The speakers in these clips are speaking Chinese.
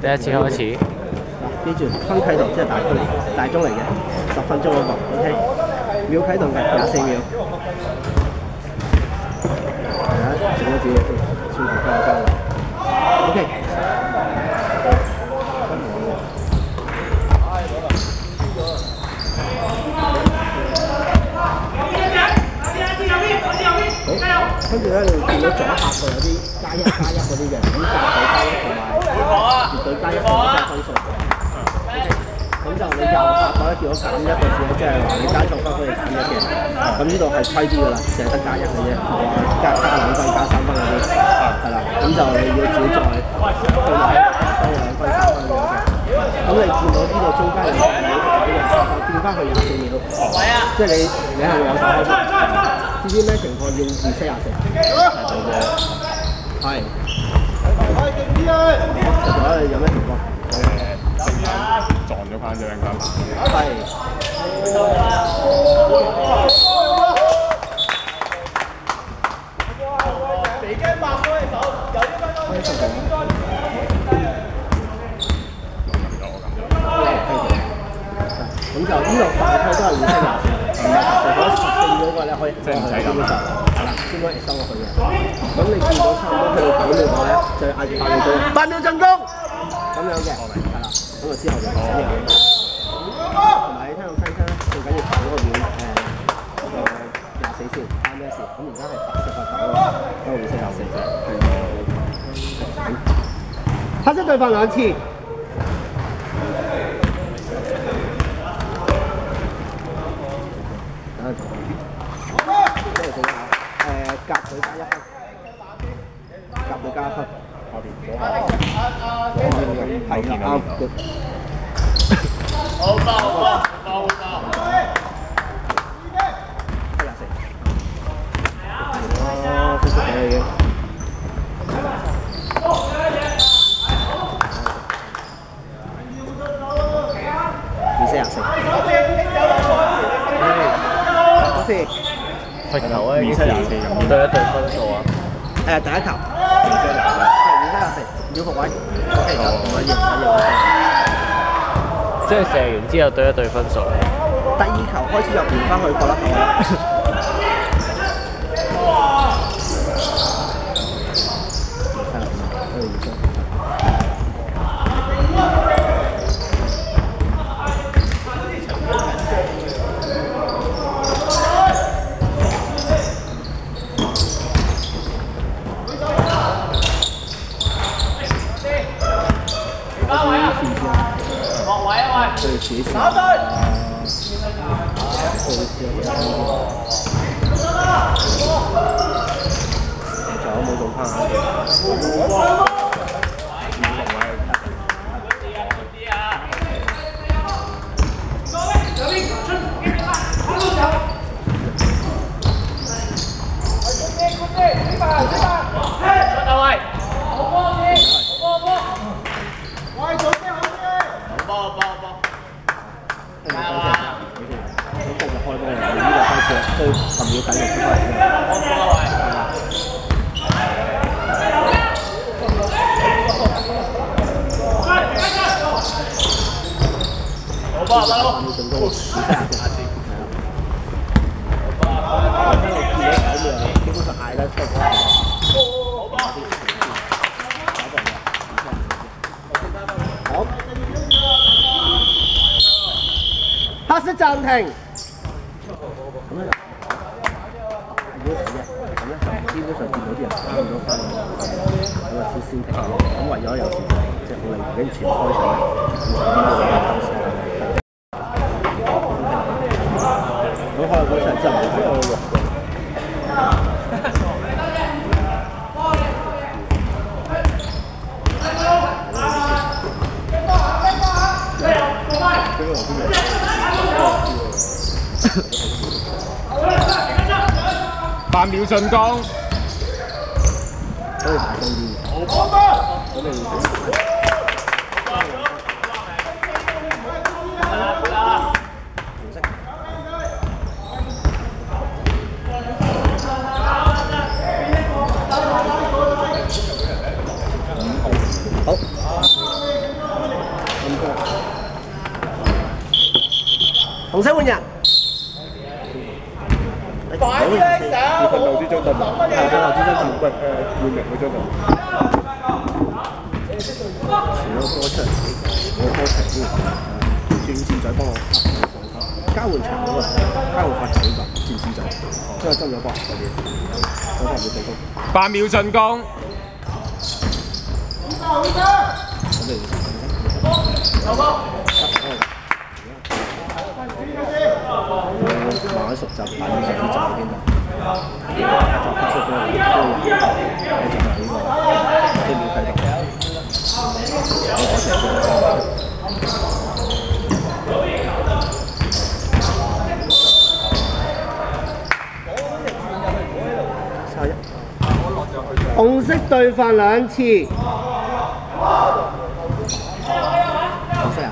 第一次開始。記住分啟動即係大鐘大鐘嚟嘅，十分鐘嗰、個，OK。秒啟動嘅廿四秒。係啊，整咗自己先，先至交交啦。OK。跟住咧，你見到左下角有啲加一加一嗰啲嘅，咁絕對加一同埋絕對加一嘅加分數。咁就你右下角咧見到減一個字咧，即係話你加錯分可以減一嘅。咁呢度係規啲噶啦，淨係得加一嘅啫，加加兩分、加三分嗰啲。係啦，咁就你要自己再去埋加分兩分、三分咁樣嘅。咁你見到呢度中間有個秒呢個變翻去廿四秒，即係你你係有手開始。知唔知咩情況要二四廿四？係。仲有有咩情況？撞咗翻張咁。係。咁就呢度大概都係。二四廿四，唔係十四，嗰十四嗰個咧可以即係唔使咁就係啦，先可以收落去嘅。咁你見到差唔多去到九秒嘅咧，就嗌住八秒鐘，八秒進攻，咁樣嘅，係啦。咁啊之後就寫嘢。同埋你聽到聲聲咧，最緊要睇嗰個秒誒廿四先，關咩事？咁而家係白色啊，九啊，嗰個二四廿四嘅，係。黑色對方兩次。等陣做。跟住整下，誒夾佢加一分，夾佢加一分。後邊左下。係啦，啱。係廿四。哦，識識嘅已經。二四廿四。嗰時罰球啊，幾時對一對分數啊？誒第一球，係二四廿四，秒復位。唔緊要，唔緊要。即係射完之後對一對分數。第二球開始又變翻去角落頭啦。對此時。打仲有冇做翻？咁繼續開波啦！呢個開始啦，追十秒緊就出翻嚟啦。要進攻，二三廿四，係啦。我聽到見到九秒啦，基本上嗌得出。好。黑色暫停。啲人打唔到分，咁先先停咗。咁為咗有時即係好靈，跟住開場咧，咁開嗰場之後，冇睇到喎。八秒進攻。所以排到要，咁你。紅色換人，擺啊！啦，要瞓漏呢張凳，係最後呢張照喂誒換人嗰張凳。前嗰個波出嚟，我波長啲，轉線仔幫我交換場嗰個，交換發球嗰個轉線仔，之後執咗波嗰啲，嗰個唔會成功。八秒進攻，咁你慢慢熟習，但係成啲就喺邊度？作拍出嗰個都有，你就係呢個一秒啟動。三一，紅色對犯兩次。紅色啊！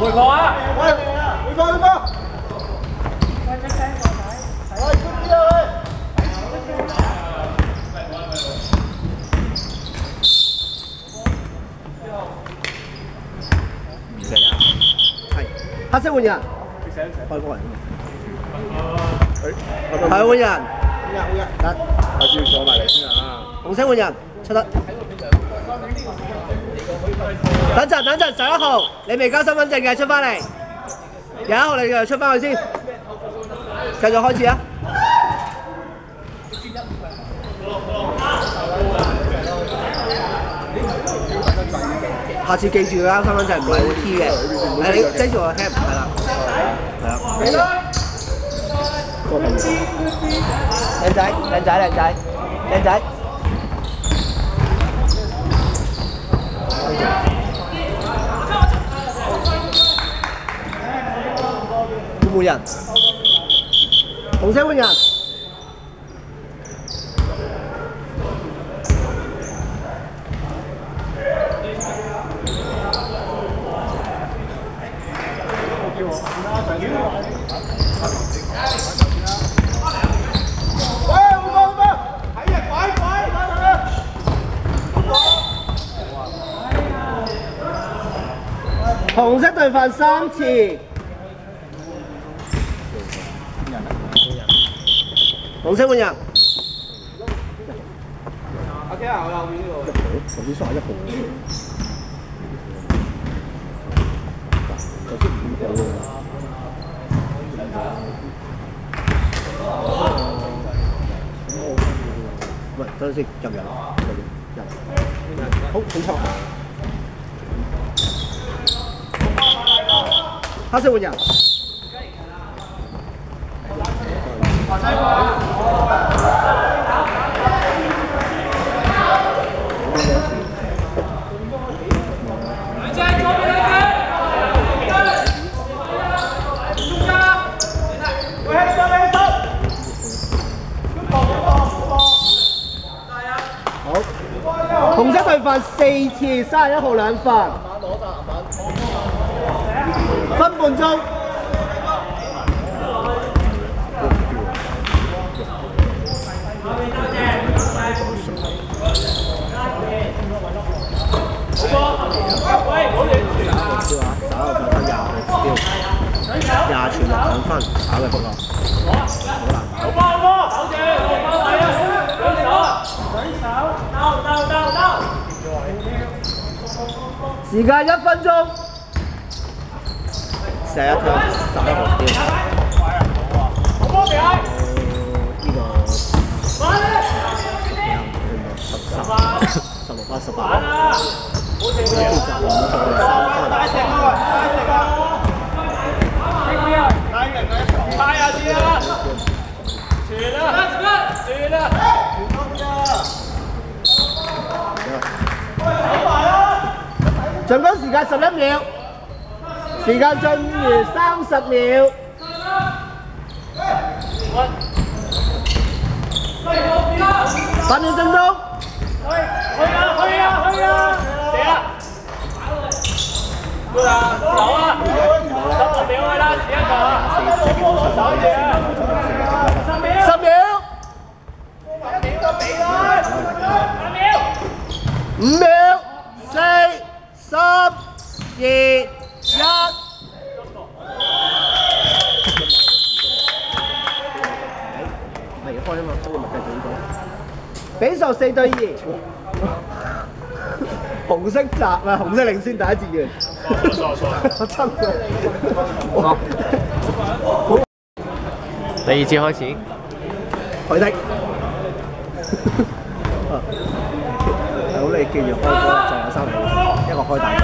回防啊！係黑色換人，開波人。係換人，得阿志坐埋嚟先啊！紅色換人出得。等陣等陣，十一號你未交身份證嘅出翻嚟，廿一號你就出翻去先，繼續開始啊！下次記住啦，身份證唔係會 key 嘅，係你跟住我 cap 係啦，係啦。靚仔，靚仔，靚仔，靚仔。換換人，紅色換人。紅色對犯三次。紅色換人。阿 K 啊，我後面呢度。頭先卅一號。頭先五號喎。喂，等陣先，入人，入，好，請坐。黑色換人。好，紅色對犯四次，三十一號兩份，分半鐘。稍後再分廿六 tiêu，廿全六兩分，打嘅不過，好難。時間一分鐘，成一條十一號 tiêu。呢個十三、十六八、十八。呢條就五號三分。進攻時間十一秒，時間進完三十秒。八秒鐘到。去啊去啊去啊！死啦！到啦，走啊！十個秒去啦，試一個。走住啊！十秒。十秒。五秒。四、三、二、比數四對二。紅色閘啊，紅色領先第一節完。我真係。好。第二次開始。佢的。好，你記住開波就有三秒，一個開大波，